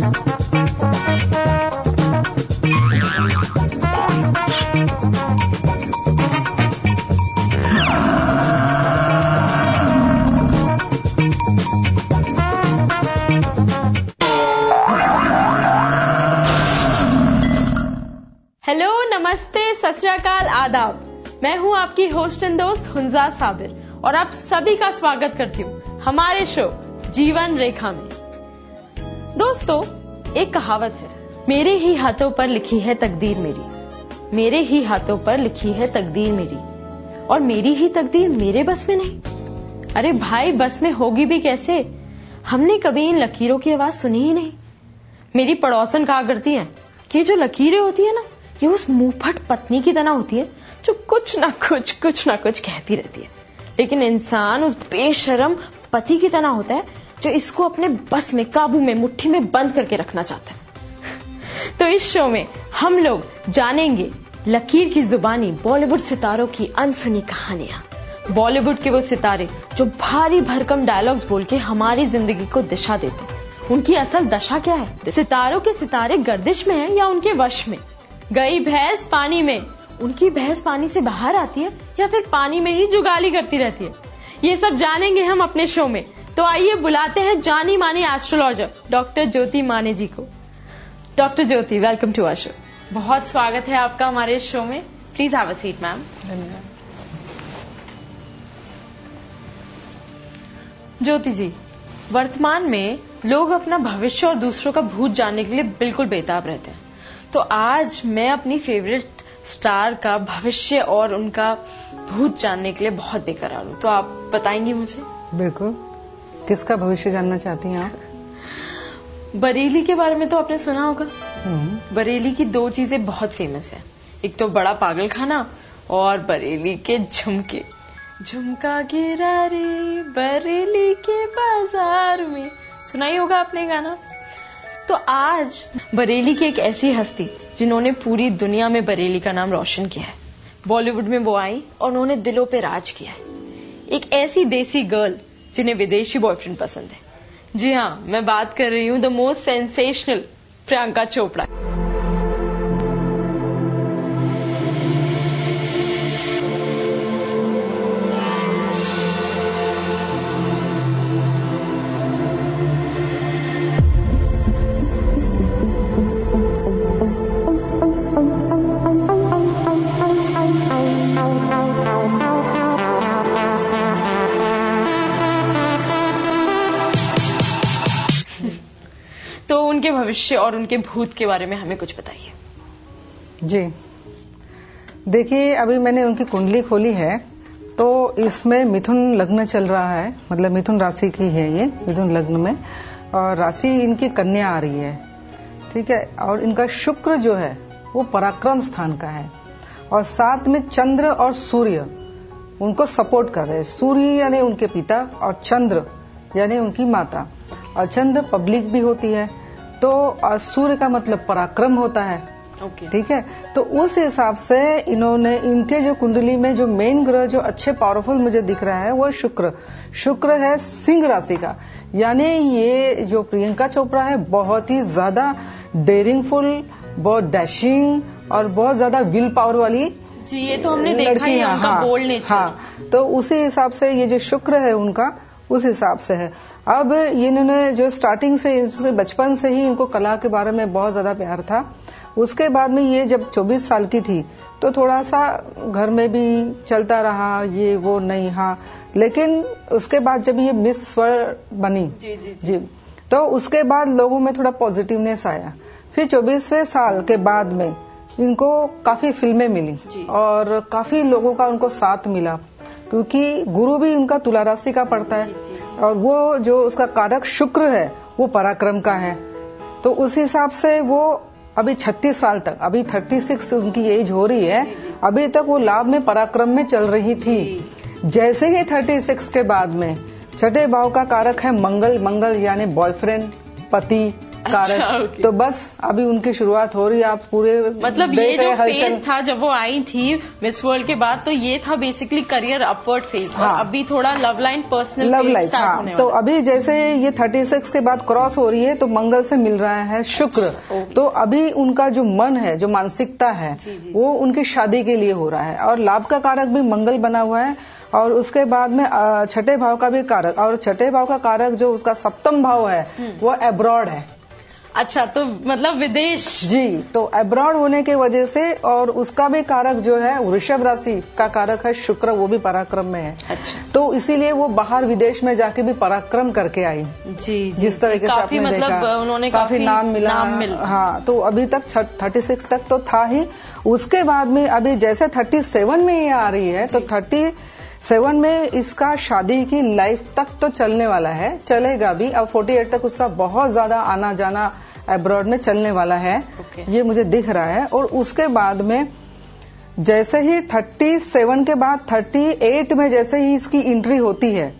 Hello नमस्ते, सत आदाब। मैं हूँ आपकी होस्ट एंड दोस्त हुंजा साबिर, और आप सभी का स्वागत करती हूँ हमारे शो जीवन रेखा में। दोस्तों, एक कहावत है। मेरे ही हाथों पर लिखी है तकदीर मेरी। मेरे ही हाथों पर लिखी है तकदीर मेरी। और मेरी ही तकदीर मेरे बस में नहीं। अरे भाई, बस में होगी भी कैसे? हमने कभी इन लकीरों की आवाज़ सुनी ही नहीं। मेरी पड़ोसन कहा करती है कि जो लकीरें होती है ना, ये उस मुंहफट पत्नी की तरह होती है, जो कुछ ना कुछ कुछ ना कुछ कहती रहती है। लेकिन इंसान उस बेशरम पति की तरह होता है जो इसको अपने बस में, काबू में, मुट्ठी में बंद करके रखना चाहता है। तो इस शो में हम लोग जानेंगे लकीर की जुबानी, बॉलीवुड सितारों की अनसुनी कहानियाँ। बॉलीवुड के वो सितारे जो भारी भरकम डायलॉग्स बोल के हमारी ज़िंदगी को दिशा देते हैं। उनकी असल दशा क्या है? सितारों के सितारे गर्दिश में हैं या उनके वश में? गई भैंस पानी में। उनकी भैंस पानी से बाहर आती है या फिर पानी में ही जुगाली करती रहती है? ये सब जानेंगे हम अपने शो में। तो आइए बुलाते हैं जानी मानी एस्ट्रोलॉजर डॉक्टर ज्योति माने जी को। Doctor Jyoti welcome to our show बहुत स्वागत है आपका हमारे शो में। Please have a seat ma'am धन्यवाद। ज्योति जी वर्तमान में लोग अपना भविष्य और दूसरों का भूत जानने के लिए बिल्कुल बेताब रहते हैं। तो आज मैं अपनी फेवरेट स्टार का भविष्य और उनका भूत जानने के लिए बहुत बेकरार हूँ। तो आप बताएँगी मुझे? बिल्कुल। किसका भविष्य जानना चाहती हैं आप? बरेली के बारे में तो आपने सुना होगा। हम्म, बरेली की दो चीज़ें बहुत फ़ेमस है। एक तो बड़ा पागल खाना और बरेली के झुमके। झुमका गिरा रे बरेली के बाज़ार में। सुनाई होगा आपने गाना? तो आज बरेली की एक ऐसी हस्ती जिन्होंने पूरी दुनिया में बरेली का नाम रोशन किया है। बॉलीवुड में वो आई और उन्होंने दिलों पे राज किया है। एक ऐसी देसी गर्ल जिन्हें विदेशी बॉयफ्रेंड पसंद है। जी हाँ मैं बात कर रही हूँ the most sensational Priyanka Chopra भविष्य और उनके भूत के बारे में हमें कुछ बताइए। जी। देखिए, अभी मैंने उनकी कुंडली खोली है तो इसमें मिथुन लग्न चल रहा है मतलब मिथुन राशि की है ये, मिथुन लग्न में, और राशि इनकी कन्या आ रही है, ठीक है? और इनका शुक्र जो है, वो पराक्रम स्थान का है, और साथ में चंद्र और सूर्य, उनको सपोर्ट कर रहे हैं। सूर्य यानी उनके पिता और चंद्र यानी उनकी माता, और चंद्र पब्लिक भी होती है तो सूर्य का मतलब पराक्रम होता है। ओके ठीक है? तो उस हिसाब से इन्होंने इनके जो कुंडली में जो मेन ग्रह जो अच्छे पावरफुल मुझे दिख रहा है वो शुक्र। शुक्र है सिंह राशि का। यानी ये जो प्रियंका चोपड़ा है बहुत ही ज़्यादा डेयरिंगफुल बहुत डैशिंग और बहुत ज़्यादा विल पावर वाली जी ये तो हमने देखा ही है। लड़की, उनका हाँ, बोल्ड नेचर हाँ। तो उसी हिसाब से ये जो शुक्र है उनका उस हिसाब से है। अब इन्होंने जो स्टार्टिंग से इसके बचपन से ही इनको कला के बारे में बहुत ज़्यादा प्यार था। उसके बाद में ये जब 24 साल की थी तो थोड़ा सा घर में भी चलता रहा ये वो नहीं हाँ। लेकिन उसके बाद जब ये मिस वर्ल्ड बनी जी जी जी। जी तो उसके बाद लोगों में थोड़ा पॉजिटिवनेस आया। फिर चौबीसवें साल के बाद में इनको काफ़ी फ़िल्में मिली और काफ़ी लोगों का उनको साथ मिला क्योंकि गुरु भी उनका तुला राशि का पड़ता है। जी, जी। और वो जो उसका कारक शुक्र है, वो पराक्रम का है। तो उस हिसाब से वो अभी 36 साल तक, अभी 36 उनकी एज हो रही है, अभी तक वो लाभ में, पराक्रम में चल रही थी। जैसे ही 36 के बाद में, छठे भाव का कारक है मंगल मंगल यानी बॉयफ्रेंड पति। कारक अच्छा, okay. तो बस अभी उनकी शुरुआत हो रही है आप पूरे मतलब ये जो फ़ेज़। था जब वो आई थी मिस वर्ल्ड के बाद तो ये था बेसिकली करियर अपवर्ड फ़ेज़ और हाँ। अभी थोड़ा love line personal love life हाँ तो अभी जैसे ये 36 के बाद क्रॉस हो रही है तो मंगल से मिल रहा है शुक्र ओके। तो अभी उनका जो मन है जो मानसिकता है जी, जी, वो उनकी शादी के लिए हो रहा है और लाभ का कारक भी मंगल बना हुआ है और उसके बाद में छठे भाव का भी कारक और छठे भाव का कारक जो उसका सप्तम भाव है हम्म। वो एब्रॉड है अच्छा तो मतलब विदेश। जी तो अब्रॉड होने की वजह से और उसका भी कारक जो है वृषभ राशि का कारक है शुक्र वो भी पराक्रम में है। अच्छा। तो इसीलिए वो बाहर विदेश में जाके भी पराक्रम करके आई। जी जी, जिस तरीके से काफ़ी आपने मतलब देखा। उन्होंने काफ़ी नाम मिला। नाम मिल हाँ तो अभी तक थर्टी सिक्स तक तो था ही। उसके बाद में अभी जैसे थर्टी सेवन में ये आ रही है तो थर्टी सेवन में इसका शादी की लाइफ तक तो चलने वाला है चलेगा भी। अब फोर्टी एट तक उसका बहुत ज़्यादा आना जाना अब्रॉड में चलने वाला है। Okay. ये मुझे दिख रहा है। और उसके बाद में जैसे ही 37 के बाद 38 में जैसे ही इसकी एंट्री होती है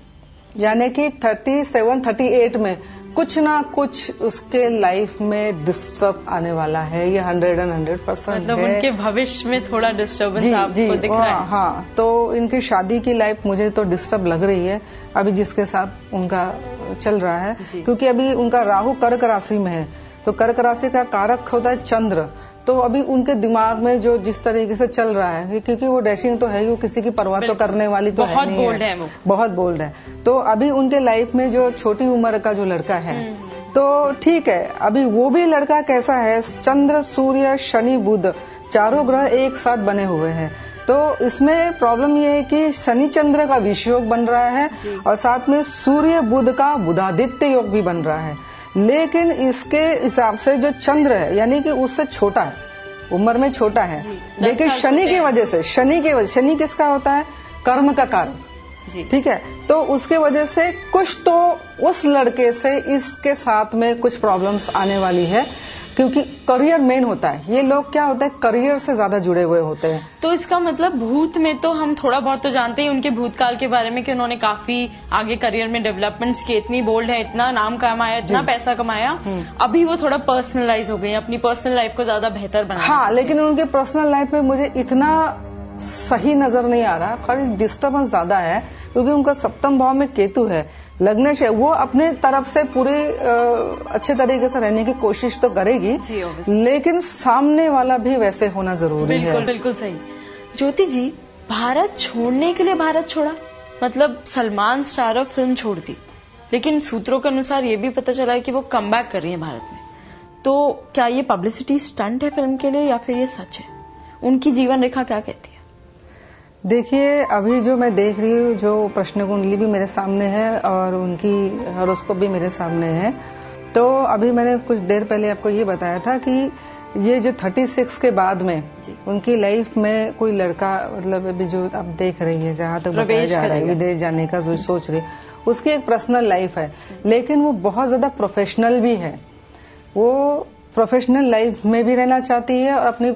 यानी कि 37, 38 में कुछ ना कुछ उसके लाइफ में डिस्टर्ब आने वाला है। ये हंड्रेड एंड हंड्रेड परसेंट मतलब है। उनके भविष्य में थोड़ा डिस्टर्बेंस जी आपको जी दिख हाँ, रहा है। हाँ तो इनकी शादी की लाइफ मुझे तो डिस्टर्ब लग रही है। अभी जिसके साथ उनका चल रहा है। क्योंकि अभी उनका राहु कर्क राशि में है। तो कर्क राशि का कारक होता है चंद्र। तो अभी उनके दिमाग में जो जिस तरीके से चल रहा है क्योंकि वो डैशिंग तो है ही वो किसी की परवाह तो करने वाली तो बहुत है नहीं bold है। वो। बहुत बोल्ड है। तो अभी उनके लाइफ में जो छोटी उम्र का जो लड़का है हम्म। तो ठीक है अभी वो भी लड़का कैसा है चंद्र सूर्य शनि बुध चारों ग्रह एक साथ बने हुए हैं। तो इसमें प्रॉब्लम ये है कि शनि चंद्र का विषयोग बन रहा है और साथ में सूर्य बुध का बुधादित्य योग भी बन रहा है। लेकिन इसके हिसाब से जो चंद्र है यानी कि उससे छोटा है उम्र में छोटा है। लेकिन शनि की वजह से शनि के वजह शनि किसका होता है? कर्म का कारण। ठीक है? तो उसके वजह से कुछ तो उस लड़के से इसके साथ में कुछ प्रॉब्लम्स आने वाली है। क्योंकि करियर मेन होता है। ये लोग क्या होता है? करियर से ज़्यादा जुड़े हुए होते हैं। तो इसका मतलब भूत में तो हम थोड़ा बहुत तो जानते ही उनके भूतकाल के बारे में कि उन्होंने काफ़ी आगे करियर में डेवलपमेंट्स किए। इतनी बोल्ड है इतना नाम कमाया इतना पैसा कमाया। हम्म। अभी वो थोड़ा पर्सनलाइज हो गई अपनी पर्सनल लाइफ को ज़्यादा बेहतर बना हाँ। लेकिन उनके पर्सनल लाइफ में मुझे इतना सही नज़र नहीं आ रहा। खाली डिस्टर्बेंस ज़्यादा है क्योंकि उनका सप्तम भाव में केतु है। लग्न से वो अपने तरफ़ से पूरे अच्छे तरीके से रहने की कोशिश तो करेगी लेकिन सामने वाला भी वैसे होना ज़रूरी बिल्कुल है। बिल्कुल सही। ज्योति जी भारत छोड़ने के लिए भारत छोड़ा? मतलब सलमान स्टार स्टारर फ़िल्म छोड़ दी लेकिन सूत्रों के अनुसार ये भी पता चला है कि वो कम बैक कर रही है भारत में। तो क्या ये पब्लिसिटी स्टंट है फ़िल्म के लिए या फिर ये सच है? उनकी जीवन रेखा क्या कहती है? देखिए अभी जो मैं देख रही हूँ जो प्रश्न कुंडली भी मेरे सामने है और उनकी हॉरोस्कोप भी मेरे सामने है। तो अभी मैंने कुछ देर पहले आपको ये बताया था कि ये जो 36 के बाद में उनकी लाइफ में कोई लड़का मतलब अभी जो आप देख रही है जहाँ तक बताया जा रहा है विदेश जाने का जो सोच रही उसकी एक पर्सनल लाइफ है। लेकिन वो बहुत ज़्यादा प्रोफेशनल भी है। वो प्रोफेशनल लाइफ में भी रहना चाहती है और अपनी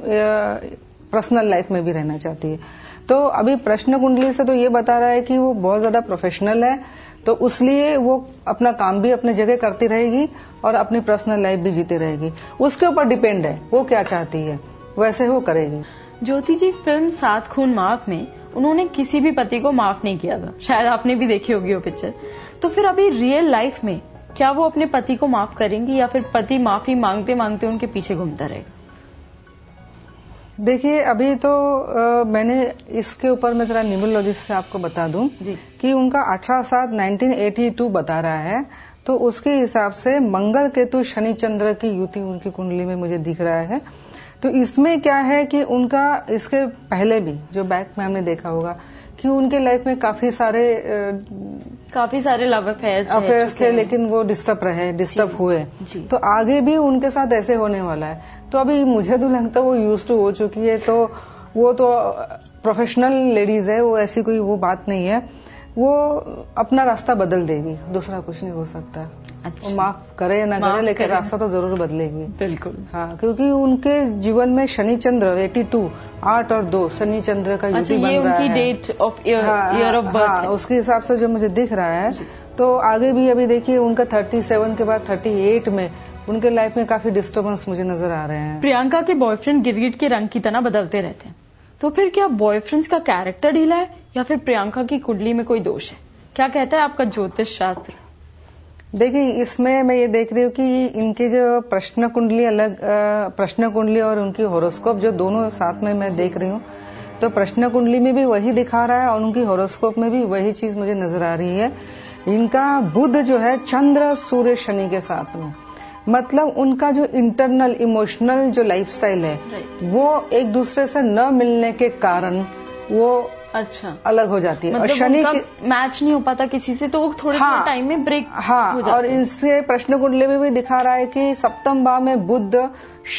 पर्सनल लाइफ में भी रहना चाहती है। तो अभी प्रश्न कुंडली से तो ये बता रहा है कि वो बहुत ज़्यादा प्रोफेशनल है तो उसलिए वो अपना काम भी अपनी जगह करती रहेगी और अपनी पर्सनल लाइफ भी जीती रहेगी। उसके ऊपर डिपेंड है, वो क्या चाहती है, वैसे वो करेगी। ज्योति जी, फ़िल्म सात खून माफ़ में उन्होंने किसी भी पति को माफ़ नहीं किया था। शायद आपने भी देखी होगी वो पिक्चर तो फिर अभी रियल लाइफ में क्या वो अपने पति को माफ़ करेंगी या फिर पति माफ़ी मांगते मांगते उनके पीछे घूमता रहेगा? देखिए अभी तो आ, मैंने इसके ऊपर मैं जरा न्यूमोलॉजिस्ट से आपको बता दूँ जी। कि उनका 18 सात 1982 बता रहा है। तो उसके हिसाब से मंगल केतु शनि चंद्र की युति उनकी कुंडली में मुझे दिख रहा है। तो इसमें क्या है कि उनका इसके पहले भी जो बैक में हमने देखा होगा कि उनके लाइफ में काफ़ी सारे काफ़ी सारे लव अफेयर्स अफेयर्स थे लेकिन वो डिस्टर्ब रहे डिस्टर्ब हुए। जी। तो आगे भी उनके साथ ऐसे होने वाला है। तो अभी मुझे तो लगता है वो यूज़ टू हो चुकी है तो वो तो प्रोफेशनल लेडीज़ है वो ऐसी कोई वो बात नहीं है। वो अपना रास्ता बदल देगी दूसरा कुछ नहीं हो सकता। अच्छा। माफ़ करे या ना करे लेकिन रास्ता तो ज़रूर बदलेगी। बिल्कुल। हाँ क्योंकि उनके जीवन में शनि चंद्र 82 आठ और दो शनि चंद्र का अच्छा बन ये रहा उनकी है। Date of year of birth उसके हिसाब से जो मुझे दिख रहा है तो आगे भी अभी देखिए उनका 37 के बाद 38 में उनके लाइफ में काफ़ी डिस्टर्बेंस मुझे नज़र आ रहे हैं। प्रियंका के बॉयफ्रेंड गिरगिट के रंग की तरह बदलते रहते हैं। तो फिर क्या बॉयफ्रेंड्स का कैरेक्टर ढीला है या फिर प्रियंका की कुंडली में कोई दोष है? क्या कहता है आपका ज्योतिष शास्त्र? देखिए इसमें मैं ये देख रही हूँ कि इनके जो प्रश्न कुंडली अलग प्रश्न कुंडली और उनकी होरोस्कोप जो दोनों साथ में मैं देख रही हूँ तो प्रश्न कुंडली में भी वही दिखा रहा है और उनकी होरोस्कोप में भी वही चीज़ मुझे नज़र आ रही है। इनका बुध जो है चंद्र सूर्य शनि के साथ में। मतलब उनका जो इंटरनल इमोशनल जो लाइफस्टाइल है वो एक दूसरे से न मिलने के कारण वो अच्छा। अलग हो जाती है। मतलब और शनि मैच नहीं हो पाता किसी से तो वो थोड़े हाँ। टाइम में ब्रेक हाँ हो और इससे प्रश्न कुंडली में भी दिखा रहा है कि सप्तम भाव में बुद्ध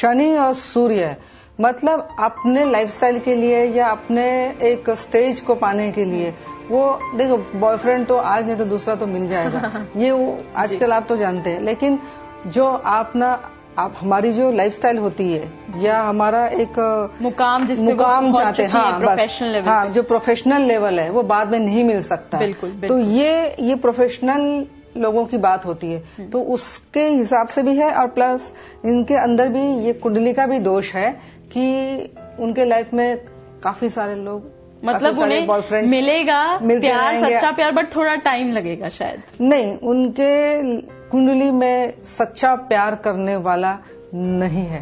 शनि और सूर्य है। मतलब अपने लाइफस्टाइल के लिए या अपने एक स्टेज को पाने के लिए वो देखो बॉयफ्रेंड तो आज नहीं तो दूसरा तो मिल जाएगा। ये वो आजकल आप तो जानते हैं। लेकिन जो आप ना आप हमारी जो लाइफस्टाइल होती है या हमारा एक मुकाम जिस मुकाम चाहते हैं है, बस। हाँ जो प्रोफेशनल लेवल है वो बाद में नहीं मिल सकता। है। बिल्कुल, तो ये ये प्रोफेशनल लोगों की बात होती हम्म। है तो उसके हिसाब से भी है और प्लस इनके अंदर भी ये कुंडली का भी दोष है कि उनके लाइफ में काफ़ी सारे लोग मतलब उन्हें बॉयफ्रेंड मिलेगा प्यार सच्चा प्यार बट थोड़ा टाइम लगेगा शायद। नहीं उनके कुंडली में सच्चा प्यार करने वाला नहीं है।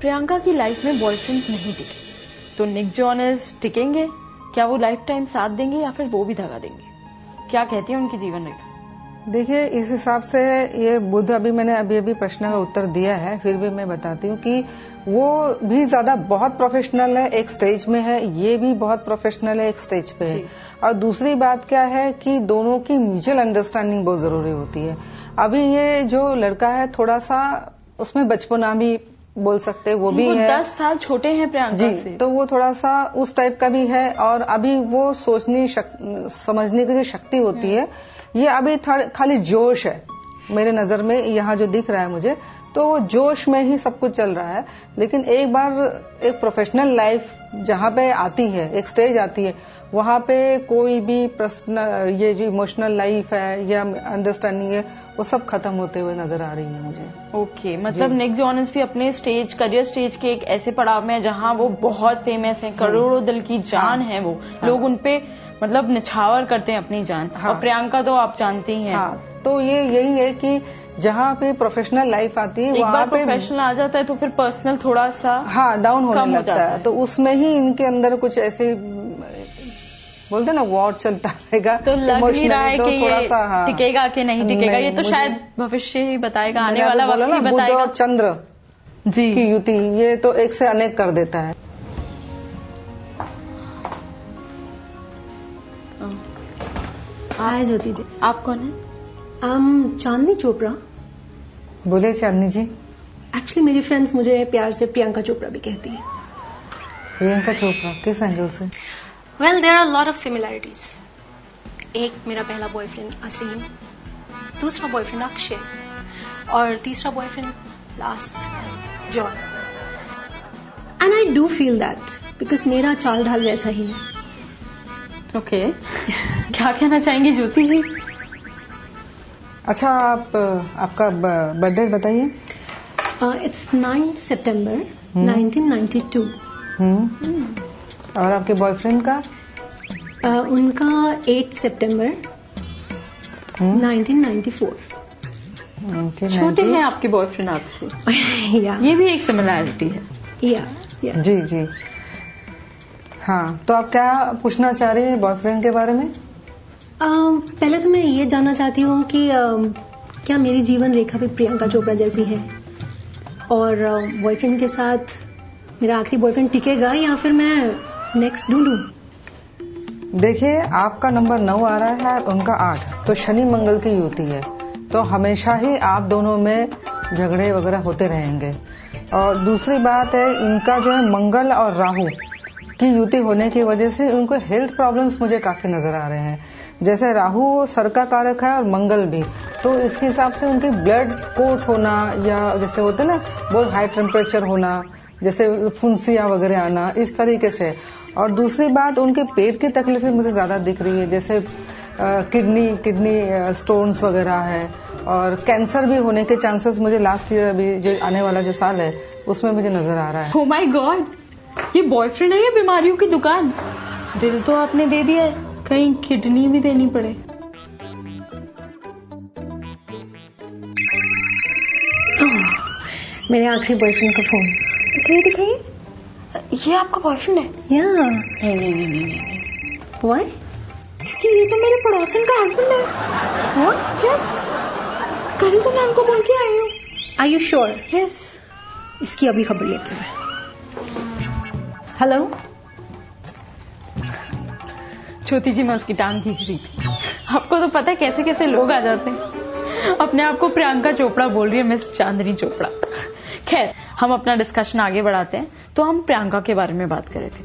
प्रियंका की लाइफ में बॉयफ्रेंड नहीं टिके तो निक जॉनस टिकेंगे? क्या वो लाइफ टाइम साथ देंगे या फिर वो भी धगा देंगे? क्या कहती है उनकी जीवन रेखा? देखिए इस हिसाब से ये बुद्ध अभी मैंने अभी अभी प्रश्न का उत्तर दिया है फिर भी मैं बताती हूँ कि वो भी ज़्यादा बहुत प्रोफेशनल है एक स्टेज में है ये भी बहुत प्रोफेशनल है एक स्टेज पे है। और दूसरी बात क्या है कि दोनों की म्यूचुअल अंडरस्टैंडिंग बहुत ज़रूरी होती है। अभी ये जो लड़का है थोड़ा सा उसमें बचपना भी बोल सकते हैं वो भी वो है। दस साल छोटे हैं प्रियंका जी से। तो वो थोड़ा सा उस टाइप का भी है और अभी वो सोचने शक, समझने की जो शक्ति होती है ये अभी खाली जोश है मेरे नज़र में यहाँ जो दिख रहा है मुझे तो वो जोश में ही सब कुछ चल रहा है। लेकिन एक बार एक प्रोफेशनल लाइफ जहाँ पे आती है एक स्टेज आती है वहाँ पे कोई भी प्रश्न ये जो इमोशनल लाइफ है या अंडरस्टैंडिंग है वो सब खत्म होते हुए नज़र आ रही है मुझे। ओके okay, मतलब निक जॉनस भी अपने स्टेज करियर स्टेज के एक ऐसे पड़ाव में है जहाँ वो बहुत फ़ेमस है करोड़ों दिल की जान हाँ। है वो। लोग उनपे मतलब निछावर करते हैं अपनी जान। हाँ। और प्रियंका तो आप जानती ही। हैं हाँ तो ये यही है कि जहाँ पे प्रोफेशनल लाइफ आती है वहाँ पे प्रोफेशनल आ जाता है तो फिर पर्सनल थोड़ा सा हाँ डाउन होने हो लगता जाता है। है। तो उसमें ही इनके अंदर कुछ ऐसे बोलते ना वॉर चलता रहेगा तो लग Emotionally रहा है तो कि ये हाँ। टिकेगा कि नहीं टिकेगा? ये तो शायद भविष्य ही बताएगा आने वाला वक्त ही बताएगा और चंद्र जी। की युति ये तो एक से अनेक कर देता है। हाय ज्योति जी। आप कौन है? um, चांदनी चोपड़ा। बोले चांदनी जी। एक्चुअली मेरी फ्रेंड्स मुझे प्यार से प्रियंका चोपड़ा भी कहती है। प्रियंका चोपड़ा किस एंगल से? Well there are lot of similarities एक मेरा पहला बॉयफ्रेंड असीम दूसरा बॉयफ्रेंड अक्षय और तीसरा boyfriend last John and I do feel that because मेरा चाल ढाल वैसा ही है। ओके क्या कहना चाहेंगे ज्योति जी? अच्छा आप आपका बर्थडे बताइए। It's nine September 1992 hmm. और आपके बॉयफ्रेंड का? uh, उनका 8 सितंबर हम्म। 1994 छोटे हैं आपके बॉयफ्रेंड आपसे। या ये भी एक सिमिलैरिटी है। या या जी जी। हाँ तो आप क्या पूछना चाह रहे हैं बॉयफ्रेंड के बारे में? अम, पहले तो मैं ये जानना चाहती हूँ कि अम, क्या मेरी जीवन रेखा भी प्रियंका चोपड़ा जैसी है? और बॉयफ्रेंड के साथ मेरा आखिरी बॉयफ्रेंड टिकेगा या फिर मैं नेक्स्ट ढूंढूं देखिए, आपका नंबर नौ आ रहा है उनका आठ। तो शनि मंगल की युति है। तो हमेशा ही आप दोनों में झगड़े वगैरह होते रहेंगे। और दूसरी बात है, इनका जो है मंगल और राहु की युति होने की वजह से उनको हेल्थ प्रॉब्लम्स मुझे काफ़ी नज़र आ रहे हैं। जैसे राहु सर का कारक है और मंगल भी। तो इसके हिसाब से उनकी ब्लड कोट होना या जैसे होते ना, बहुत हाई टेम्परेचर होना, जैसे फुंसिया वगैरह आना, इस तरीके से। और दूसरी बात उनके पेट की तकलीफें मुझे ज़्यादा दिख रही है जैसे किडनी किडनी स्टोन्स वगैरह है और कैंसर भी होने के चांसेस मुझे लास्ट ईयर अभी जो आने वाला जो साल है उसमें मुझे नज़र आ रहा है। ओ माय गॉड ये बॉयफ्रेंड है ये बीमारियों की दुकान? दिल तो आपने दे दिया है कहीं किडनी भी देनी पड़े। मेरे आखिरी बॉयफ्रेंड का फ़ोन दिखाइए। ये आपका बॉयफ्रेंड है? या नहीं नहीं नहीं नहीं नहीं व्हाई कि ये तो मेरे पड़ोसन का हस्बैंड है। व्हाट यस कल तो मैं उनको बोल के आई हूँ। आर यू श्योर यस इसकी अभी खबर लेते हैं हेलो छोटी जी, मैं उसकी टांग खींच रही थी। आपको तो पता है कैसे कैसे लोग आ जाते हैं। अपने आप को प्रियंका चोपड़ा बोल रही है, मिस चांदनी चोपड़ा। खैर हम अपना डिस्कशन आगे बढ़ाते हैं। तो हम प्रियंका के बारे में बात कर रहे थे।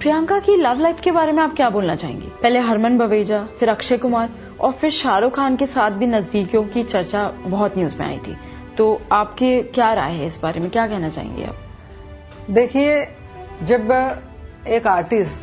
प्रियंका की लव लाइफ के बारे में आप क्या बोलना चाहेंगी? पहले हरमन बवेजा फिर अक्षय कुमार और फिर शाहरुख खान के साथ भी नजदीकियों की चर्चा बहुत न्यूज़ में आई थी। तो आपके क्या राय है इस बारे में? क्या कहना चाहेंगे आप? देखिए जब एक आर्टिस्ट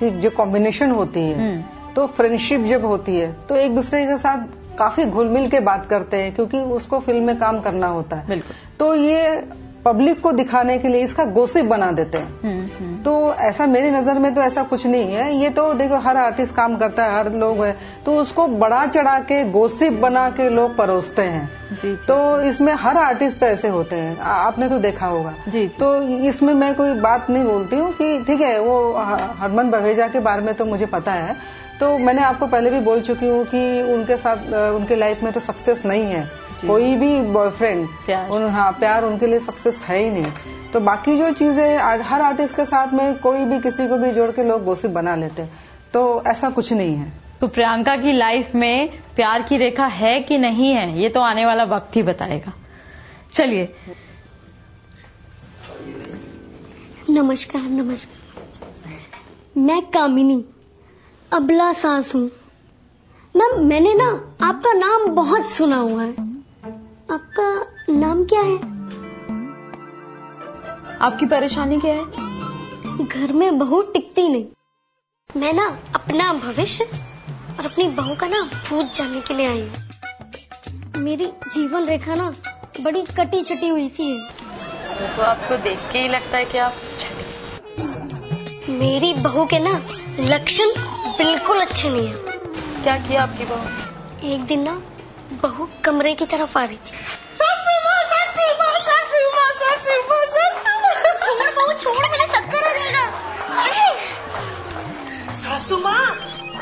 की जो कॉम्बिनेशन होती है हम्म। तो फ्रेंडशिप जब होती है तो एक दूसरे के साथ काफ़ी घुल मिल के बात करते हैं क्योंकि उसको फ़िल्म में काम करना होता है। तो ये पब्लिक को दिखाने के लिए इसका गोसिप बना देते हैं। हम्म, हम्म। तो ऐसा मेरी नज़र में तो ऐसा कुछ नहीं है। ये तो देखो हर आर्टिस्ट काम करता है हर लोग है। तो उसको बड़ा चढ़ा के गोसिप बना के लोग परोसते हैं। जी जी तो इसमें हर आर्टिस्ट तो ऐसे होते हैं। आपने तो देखा होगा। जी जी। तो इसमें मैं कोई बात नहीं बोलती हूँ कि ठीक है वो हरमन बवेजा के बारे में तो मुझे पता है तो मैंने आपको पहले भी बोल चुकी हूँ कि उनके साथ उनके लाइफ में तो सक्सेस नहीं है। कोई भी बॉयफ्रेंड प्यार। उन हाँ प्यार उनके लिए सक्सेस है ही नहीं। तो बाकी जो चीज़ें हर आर्टिस्ट के साथ में कोई भी किसी को भी जोड़ के लोग गोसिप बना लेते हैं। तो ऐसा कुछ नहीं है। तो प्रियंका की लाइफ में प्यार की रेखा है कि नहीं है? ये तो आने वाला वक्त ही बताएगा। चलिए। नमस्कार नमस्कार। मैं कामिनी। अबला सास हूँ। मैम मैंने ना आपका नाम बहुत सुना हुआ है। आपका नाम क्या है? आपकी परेशानी क्या है? घर में बहू टिकती नहीं। मैं ना अपना भविष्य और अपनी बहू का ना भूत जानने के लिए आई हूँ। मेरी जीवन रेखा ना बड़ी कटी छटी हुई सी है। तो आपको देख के ही लगता है कि आप मेरी बहू के ना लक्षण बिल्कुल अच्छे नहीं है। क्या किया आपकी बहू? एक दिन ना बहू कमरे की तरफ़ आ रही थी। छोड़ बहू छोड़ मेरा चक्कर आ जाएगा। सासू माँ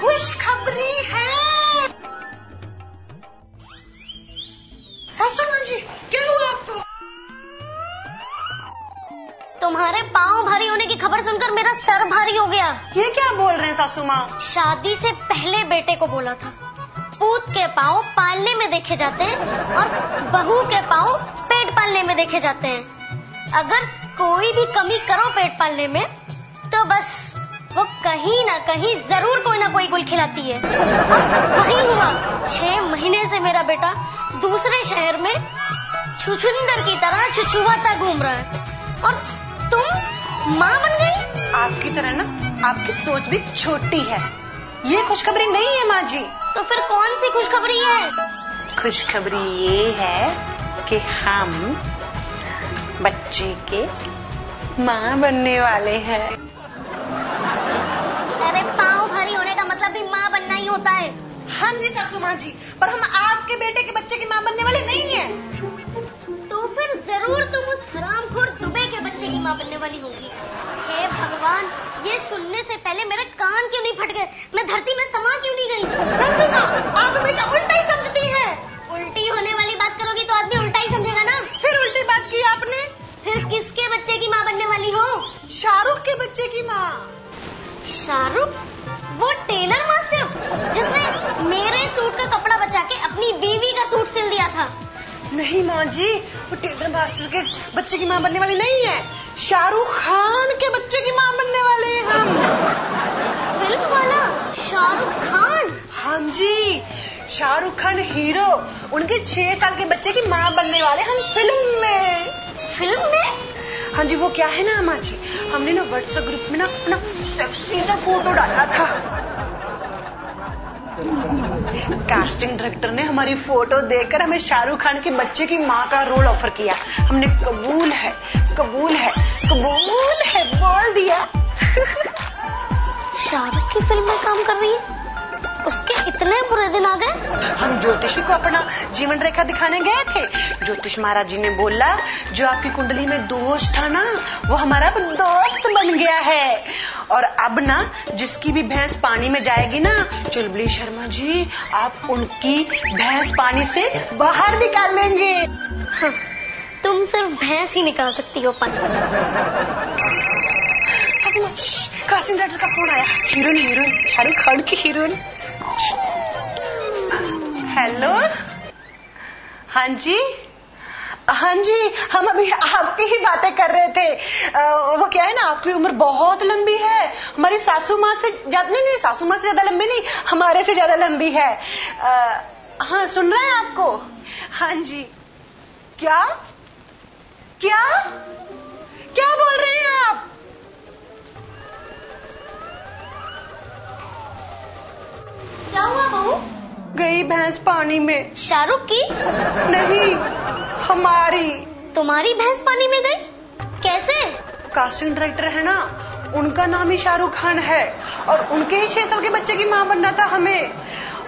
खुशखबरी है। सासू माँ जी तुम्हारे पाँव भारी होने की खबर सुनकर मेरा सर भारी हो गया। ये क्या बोल रहे हैं सासू माँ शादी से पहले बेटे को बोला था। पूत के पाँव पालने में देखे जाते हैं और बहू के पाँव पेट पालने में देखे जाते हैं। अगर कोई भी कमी करो पेट पालने में तो बस वो कहीं ना कहीं ज़रूर कोई ना कोई गुल खिलाती है। और वही हुआ। छह महीने से मेरा बेटा दूसरे शहर में छुछुंदर की तरह छुछुआता घूम रहा है और तुम? माँ बन गई? आपकी तरह ना आपकी सोच भी छोटी है। ये खुशखबरी नहीं है माँ जी। तो फिर कौन सी खुशखबरी है? खुशखबरी ये है कि हम बच्चे के माँ बनने वाले हैं। अरे पाँव भरी होने का मतलब भी माँ बनना ही होता है। हाँ जी सासू माँ जी पर हम आपके बेटे के बच्चे की माँ बनने वाले नहीं है। तो फिर ज़रूर तुम उस के बच्चे की माँ बनने वाली होगी। हे भगवान ये सुनने से पहले मेरे कान क्यों नहीं फट गए मैं धरती में समा क्यों नहीं गई? सासू माँ आप हमेशा उल्टा ही समझती हैं। उल्टी होने वाली बात करोगी तो आदमी उल्टा ही समझेगा ना? फिर उल्टी बात की आपने? फिर किसके बच्चे की माँ बनने वाली हो? शाहरुख के बच्चे की माँ। शाहरुख? वो टेलर मास्टर जिसने मेरे सूट का कपड़ा बचा के अपनी बीवी का सूट सिल दिया था। नहीं माँ जी वो टेलर मास्टर के बच्चे की माँ बनने वाली नहीं है। शाहरुख खान के बच्चे की माँ बनने वाले हैं हम। फ़िल्म वाला? शाहरुख खान? हाँ जी शाहरुख खान हीरो। उनके छह साल के बच्चे की माँ बनने वाले हम फ़िल्म में। फ़िल्म में? हाँ जी वो क्या है ना अम्मा जी? हमने ना व्हाट्सएप ग्रुप में ना अपना सेक्सी सा फ़ोटो डाला था। कास्टिंग डायरेक्टर ने हमारी फ़ोटो देखकर हमें शाहरुख खान के बच्चे की माँ का रोल ऑफ़र किया। हमने कबूल है कबूल है कबूल है, बोल दिया। शाहरुख की फ़िल्म में काम कर रही है? उसके इतने बुरे दिन आ गए। हम ज्योतिषी को अपना जीवन रेखा दिखाने गए थे। ज्योतिष महाराज जी ने बोला जो आपकी कुंडली में दोष था ना वो हमारा अब दोस्त बन गया है। और अब ना जिसकी भी भैंस पानी में जाएगी ना चुलबुली शर्मा जी आप उनकी भैंस पानी से बाहर निकाल लेंगे। हाँ, तुम सिर्फ़ भैंस ही निकाल सकती हो पानी। कास्टिंग डायरेक्टर का फ़ोन आया हीरोइन हीरोइन शाहरुख खान की हीरोइन। हेलो हाँ जी हाँ जी हम अभी आपकी ही बातें कर रहे थे। आ, वो क्या है ना आपकी उम्र बहुत लंबी है। हमारी सासू माँ से ज़्यादा नहीं नहीं सासू माँ से ज़्यादा लंबी नहीं हमारे से ज़्यादा लंबी है। आ, हाँ सुन रहे हैं आपको? हाँ जी क्या? क्या? क्या बोल रहे हैं क्या हुआ बहू? गई भैंस पानी में। शाहरुख की? नहीं हमारी। तुम्हारी भैंस पानी में गई? कैसे? कास्टिंग डायरेक्टर है ना उनका नाम ही शाहरुख खान है और उनके ही छह साल के बच्चे की माँ बनना था हमें।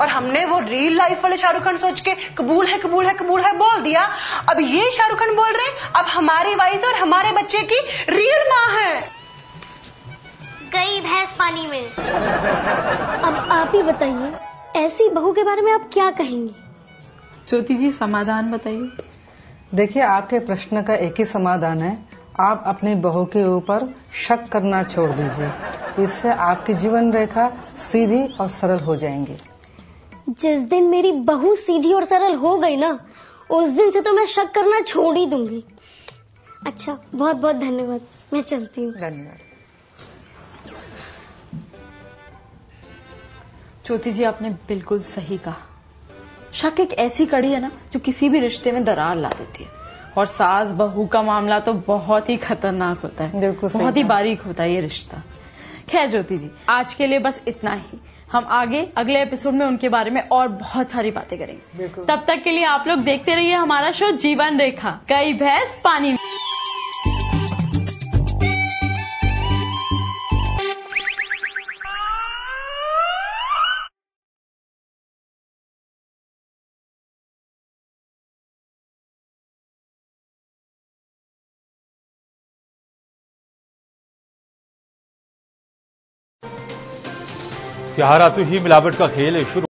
और हमने वो रियल लाइफ वाले शाहरुख खान सोच के कबूल है कबूल है कबूल है बोल दिया। अब ये शाहरुख खान बोल रहे अब हमारी वाइफ और हमारे बच्चे की रियल माँ है। गई भैंस पानी में। अब आप ही बताइए ऐसी बहू के बारे में आप क्या कहेंगी? ज्योति जी समाधान बताइए। देखिए आपके प्रश्न का एक ही समाधान है। आप अपनी बहू के ऊपर शक करना छोड़ दीजिए। इससे आपकी जीवन रेखा सीधी और सरल हो जाएँगी। जिस दिन मेरी बहू सीधी और सरल हो गई ना उस दिन से तो मैं शक करना छोड़ ही दूँगी। अच्छा बहुत बहुत धन्यवाद। मैं चलती हूँ। धन्यवाद। ज्योति जी आपने बिल्कुल सही कहा। शक एक ऐसी कड़ी है ना जो किसी भी रिश्ते में दरार ला देती है। और सास बहू का मामला तो बहुत ही खतरनाक होता है। बिल्कुल बहुत ही बारीक होता है ये रिश्ता। खैर ज्योति जी आज के लिए बस इतना ही। हम आगे अगले एपिसोड में उनके बारे में और बहुत सारी बातें करेंगे। तब तक के लिए आप लोग देखते रहिए हमारा शो जीवन रेखा। कई भैंस पानी में। त्योहार तो ही मिलावट का खेल है शुरू